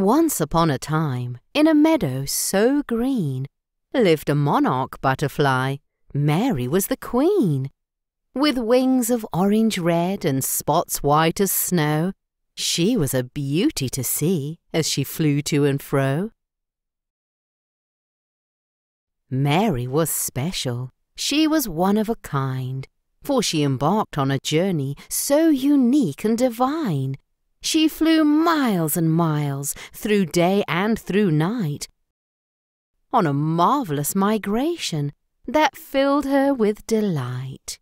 Once upon a time, in a meadow so green, lived a monarch butterfly. Mary was the queen. With wings of orange red and spots white as snow, she was a beauty to see as she flew to and fro. Mary was special. She was one of a kind, for she embarked on a journey so unique and divine she flew miles and miles through day and through night on a marvelous migration that filled her with delight.